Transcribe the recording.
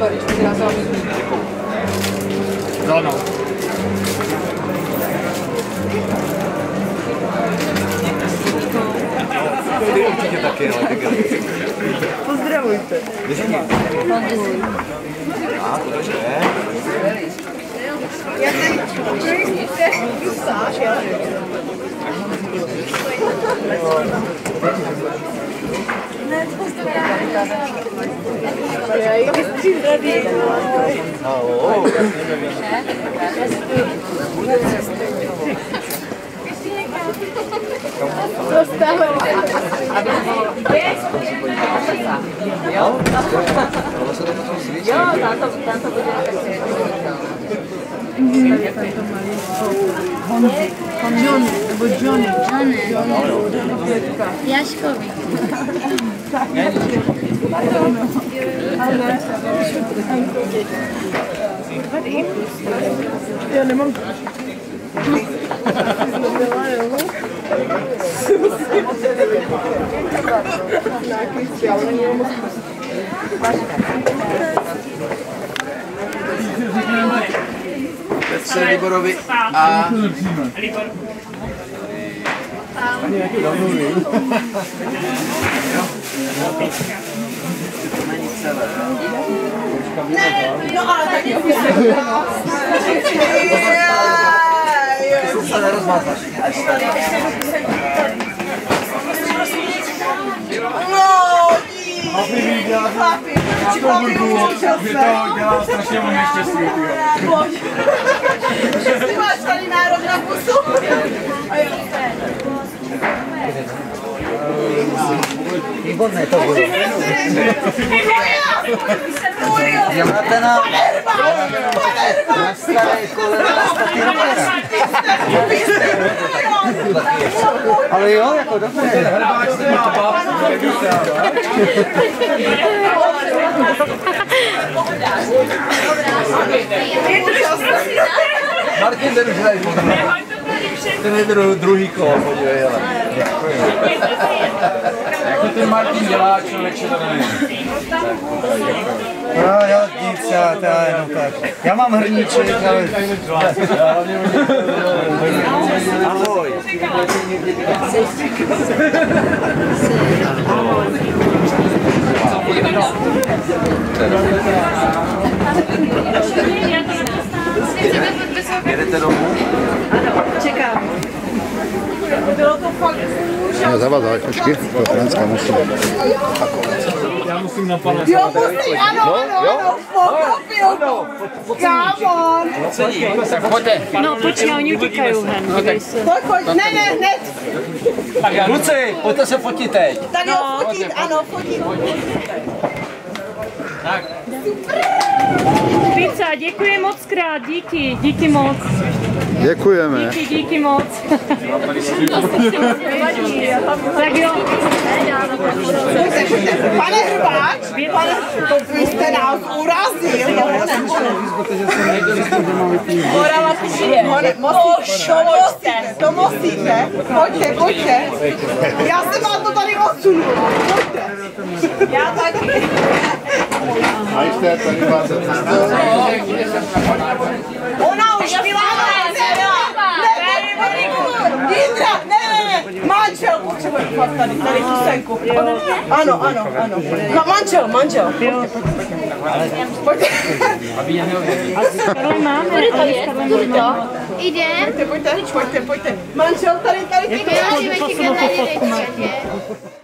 vários, graças ao mesmo. Não, não. Pozdravujte. Ah, to dobře. Já tady čuji, že jste v sáče. Zostałem. Ja, tato, tato będzie Johnny, bo Johnny. Johnny. Jaśkowi. Ja nie mam... Başka. Petře Liborovi a... Ty se nerozmázáš. Chlapi ví dělat Chlapy viděl, na to budu, mě to dělá strašně moc neštěstí. Ty máš tady národ na pusu? Výborné to bylo. Já máte na... Ponerba! Ponerba! Na staré kolena, na staré kolena. Ale jo, jako dobře. Hrbáč bábku, Martin, ten už. Ten je dru, druhý kolo, podívej, hele. Jako ten Martin dělá, člověče to nevím. No, jo, nic, já, já jenom tak. Já mám hrníček, ale... Jedete domů? Bylo to fakt No, zavazaj, počkej, to Francka musí. Musím na pana. Jo, musí, ano, ano, ano, pochopil to. Come on. Tak pojďte. No počkej, oni utíkají hen. dívej se. Pojď, pojď, ne, ne, hned. Kluci, pojďte se fotit teď. Tak jo, fotit, ano, fotit. Pizza, děkuji moc krát, díky, díky moc. Děkujeme. Díky, díky moc. tak jo. Pane Hrbáč, pane, to vy jste nás urazil. Morava přijde. To musíte, to musíte. Pojďte, pojďte. Já jsem vám to tady. Pojďte. Já taky. A jste tady máte Ona už byla Ne, ne, ne, Jindra, ne, ne, ne, manžel potřebuje fakt tady, tady tu senku. Ano, ano, ano. No, manžel, manžel. Pojďte, Karle máme, ale s Karlem máme. Idem. pojďte, pojďte, pojďte. Manžel tady, tady, tady. Jestli to tady